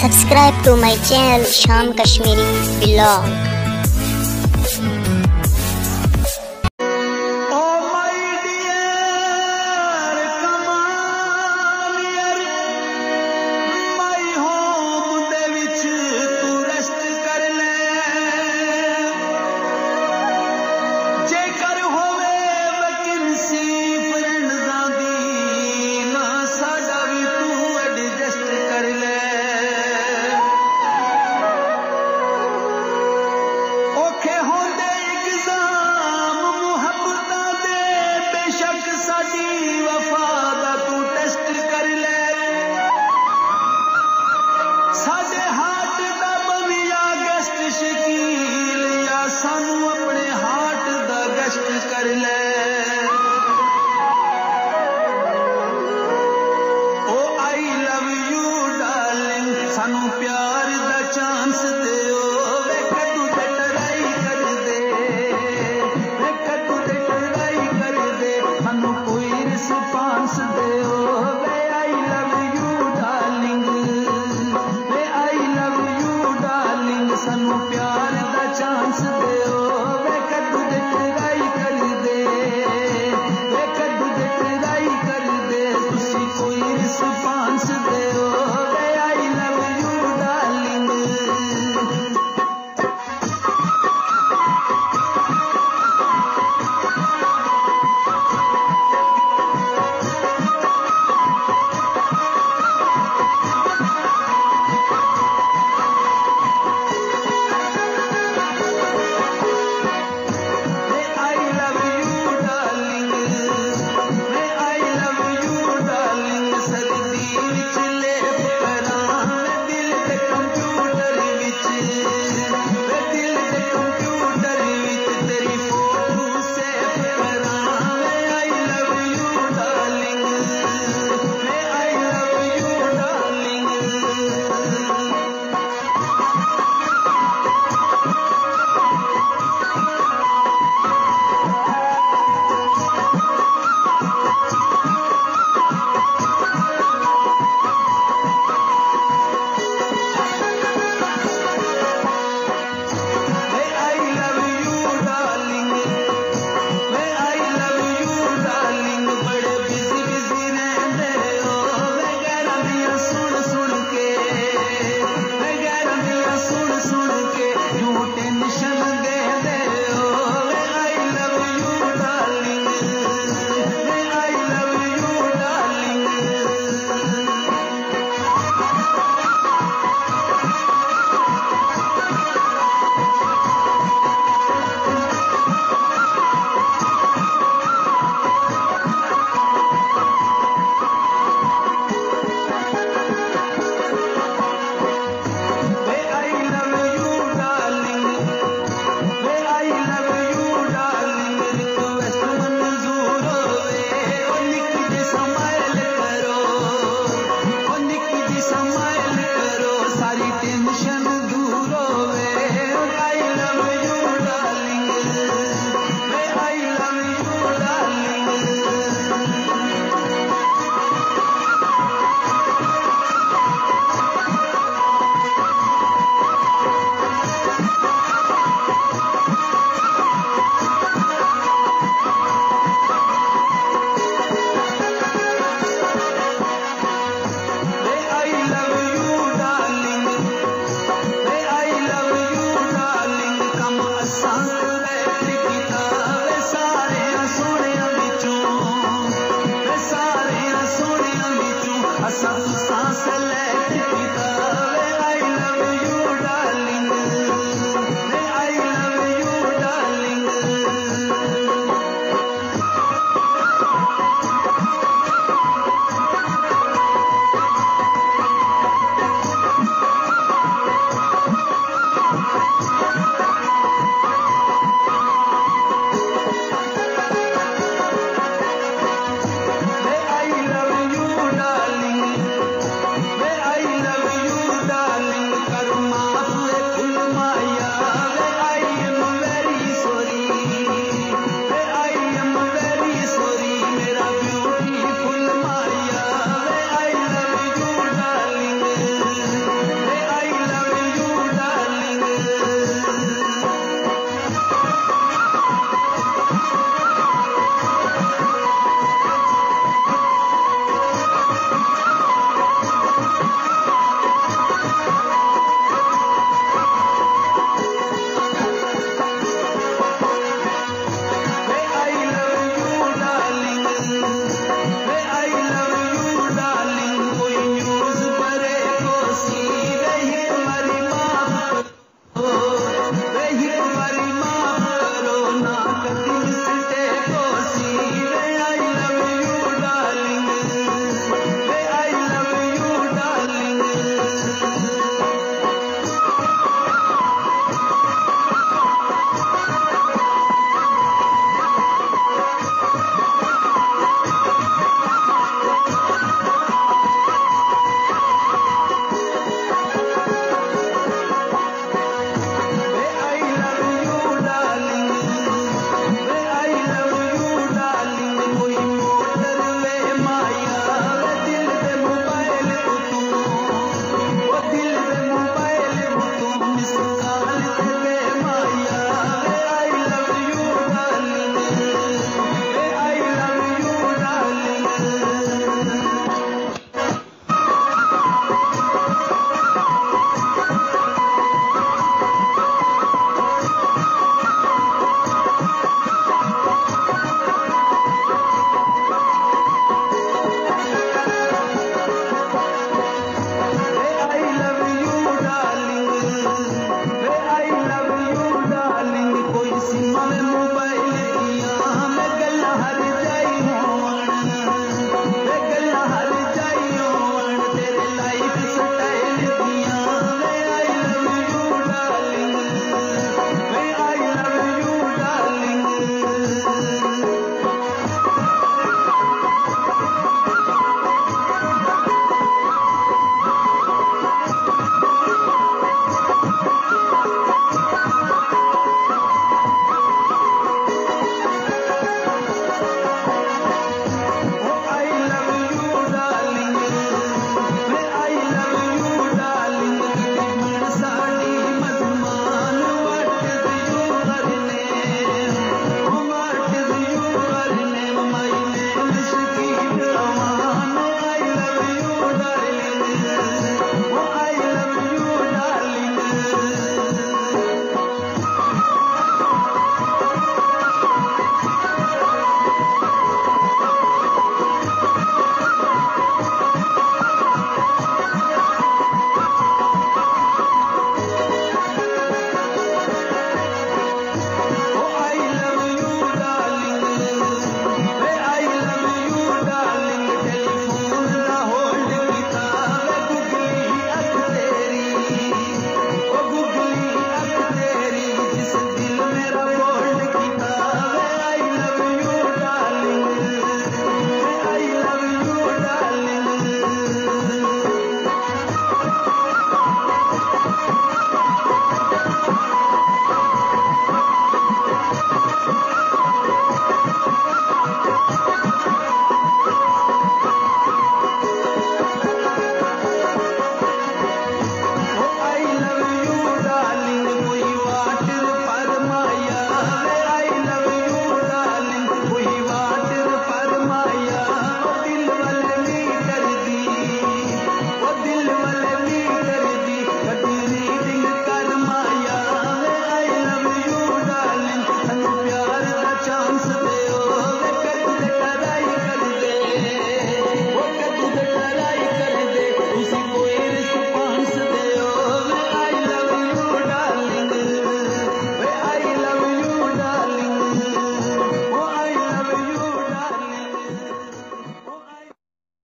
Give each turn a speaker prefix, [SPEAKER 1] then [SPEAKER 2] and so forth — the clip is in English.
[SPEAKER 1] subscribe to my channel Sham Kashmiri Vlog.